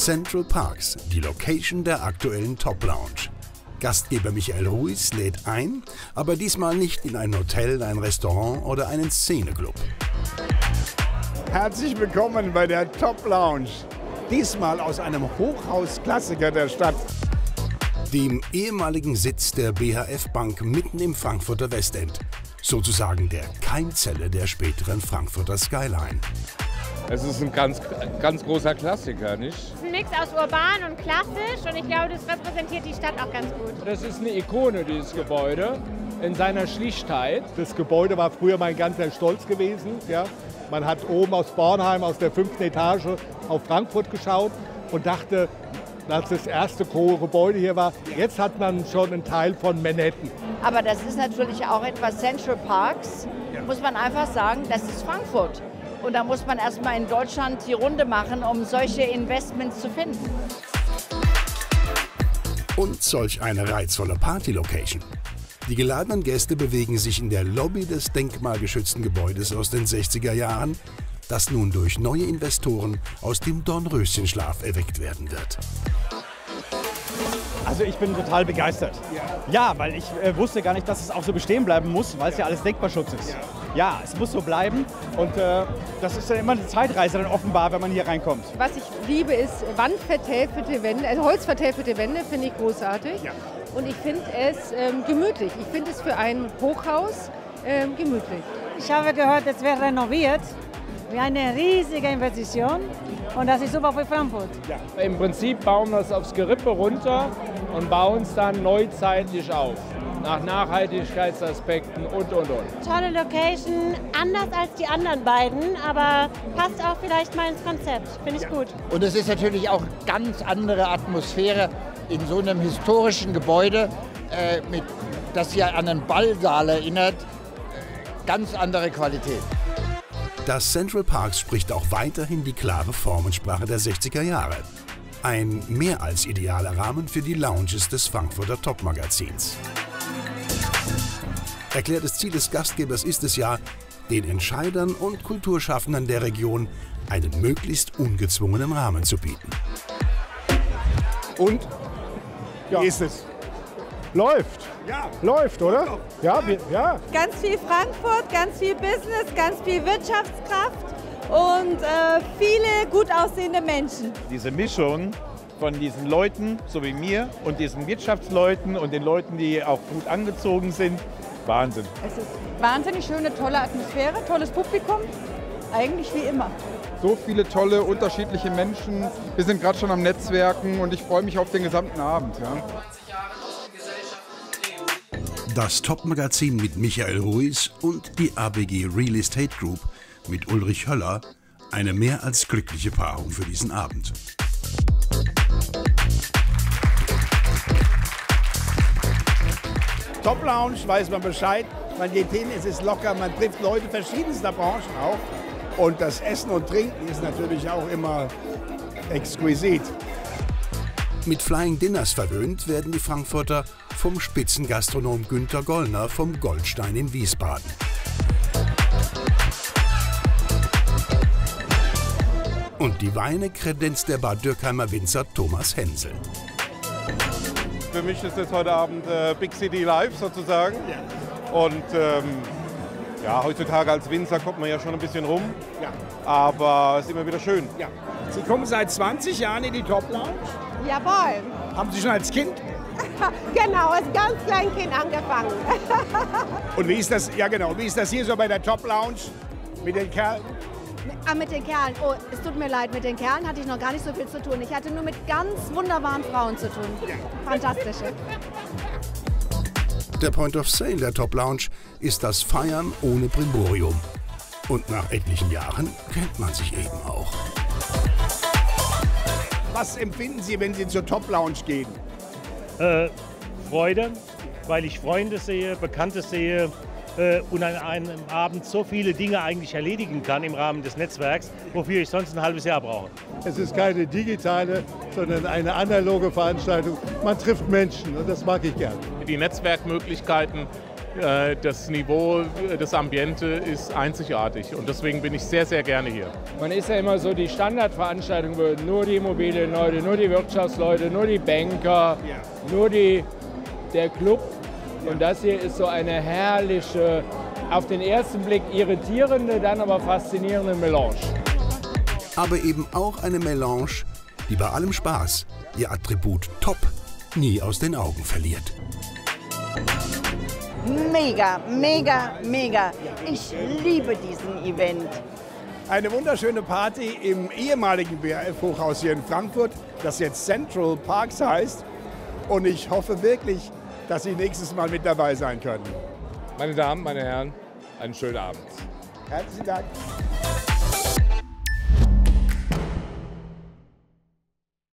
Central Parks, die Location der aktuellen Top Lounge. Gastgeber Michael Ruiz lädt ein, aber diesmal nicht in ein Hotel, ein Restaurant oder einen Szeneclub. Herzlich willkommen bei der Top Lounge. Diesmal aus einem Hochhausklassiker der Stadt. Dem ehemaligen Sitz der BHF Bank mitten im Frankfurter Westend. Sozusagen der Keimzelle der späteren Frankfurter Skyline. Es ist ein ganz, ganz großer Klassiker, nicht? Es ist ein Mix aus urban und klassisch und ich glaube, das repräsentiert die Stadt auch ganz gut. Das ist eine Ikone, dieses Gebäude, in seiner Schlichtheit. Das Gebäude war früher mein ganzer Stolz gewesen. Ja. Man hat oben aus Bornheim, aus der fünften Etage, auf Frankfurt geschaut und dachte, als das erste Gebäude hier war, jetzt hat man schon einen Teil von Manhattan. Aber das ist natürlich auch etwas Central Parks, muss man einfach sagen, das ist Frankfurt. Und da muss man erstmal in Deutschland die Runde machen, um solche Investments zu finden. Und solch eine reizvolle Party-Location. Die geladenen Gäste bewegen sich in der Lobby des denkmalgeschützten Gebäudes aus den 60er Jahren, das nun durch neue Investoren aus dem Dornröschenschlaf erweckt werden wird. Also ich bin total begeistert. Ja, weil ich äh, wusste gar nicht, dass es auch so bestehen bleiben muss, weil es ja alles Denkmalschutz ist. Ja, es muss so bleiben und äh, das ist dann immer eine Zeitreise dann offenbar, wenn man hier reinkommt. Was ich liebe, ist wandvertäfelte Wände, also holzvertäfelte Wände, finde ich großartig. Ja. Und ich finde es ähm, gemütlich. Ich finde es für ein Hochhaus ähm, gemütlich. Ich habe gehört, es wird renoviert. Wir haben eine riesige Investition und das ist super für Frankfurt. Ja. Im Prinzip bauen wir es aufs Gerippe runter und bauen es dann neuzeitlich auf. Nach Nachhaltigkeitsaspekten und, und, und. Tolle Location, anders als die anderen beiden, aber passt auch vielleicht mal ins Konzept. Finde ich gut. Und es ist natürlich auch eine ganz andere Atmosphäre in so einem historischen Gebäude, äh, mit, das ja an einen Ballsaal erinnert. Äh, ganz andere Qualität. Das Central Parks spricht auch weiterhin die klare Formensprache der 60er Jahre. Ein mehr als idealer Rahmen für die Lounges des Frankfurter Top-Magazins. Erklärtes Ziel des Gastgebers ist es ja, den Entscheidern und Kulturschaffenden der Region einen möglichst ungezwungenen Rahmen zu bieten. Und? Wie ist es? Läuft. Ja. Läuft, oder? Ja, wir, ja. Ganz viel Frankfurt, ganz viel Business, ganz viel Wirtschaftskraft und äh, viele gut aussehende Menschen. Diese Mischung von diesen Leuten, so wie mir, und diesen Wirtschaftsleuten und den Leuten, die auch gut angezogen sind, Wahnsinn. Es ist wahnsinnig schöne, tolle Atmosphäre, tolles Publikum. Eigentlich wie immer. So viele tolle, unterschiedliche Menschen. Wir sind gerade schon am Netzwerken und ich freue mich auf den gesamten Abend. Ja. Das Top-Magazin mit Michael Ruiz und die ABG Real Estate Group mit Ulrich Höller. Eine mehr als glückliche Paarung für diesen Abend. Top Lounge weiß man Bescheid. Man geht hin, es ist locker, man trifft Leute verschiedenster Branchen auch. Und das Essen und Trinken ist natürlich auch immer exquisit. Mit Flying Dinners verwöhnt werden die Frankfurter vom Spitzengastronom Günter Gollner vom Goldstein in Wiesbaden. Und die Weine kredenzt der Bad Dürkheimer Winzer Thomas Hensel. Für mich ist das heute Abend äh, Big City Live sozusagen. Und ähm, ja, heutzutage als Winzer kommt man ja schon ein bisschen rum. Ja. Aber es ist immer wieder schön. Ja. Sie kommen seit 20 Jahren in die Top Lounge. Jawohl. Haben Sie schon als Kind? genau, als ganz kleines Kind angefangen. Und wie ist das, ja genau, wie ist das hier so bei der Top Lounge mit den Kerlen? Ah, mit den Kerlen. Oh, es tut mir leid, mit den Kerlen hatte ich noch gar nicht so viel zu tun. Ich hatte nur mit ganz wunderbaren Frauen zu tun. Fantastische. Der Point of Sale der Top Lounge ist das Feiern ohne Brimborium. Und nach etlichen Jahren kennt man sich eben auch. Was empfinden Sie, wenn Sie zur Top Lounge gehen? Äh, Freude, weil ich Freunde sehe, Bekannte sehe äh, und an einem Abend so viele Dinge eigentlich erledigen kann im Rahmen des Netzwerks, wofür ich sonst ein halbes Jahr brauche. Es ist keine digitale, sondern eine analoge Veranstaltung. Man trifft Menschen und das mag ich gern. Die Netzwerkmöglichkeiten Äh, Das Niveau, das Ambiente ist einzigartig und deswegen bin ich sehr, sehr gerne hier. Man ist ja immer so die Standardveranstaltung, wo nur die Immobilienleute, nur die Wirtschaftsleute, nur die Banker, nur die, der Club. Und das hier ist so eine herrliche, auf den ersten Blick irritierende, dann aber faszinierende Melange. Aber eben auch eine Melange, die bei allem Spaß ihr Attribut Top nie aus den Augen verliert. Mega, mega, mega. Ich liebe diesen Event. Eine wunderschöne Party im ehemaligen BRF-Hochhaus hier in Frankfurt, das jetzt Central Parks heißt. Und ich hoffe wirklich, dass Sie nächstes Mal mit dabei sein können. Meine Damen, meine Herren, einen schönen Abend. Herzlichen Dank.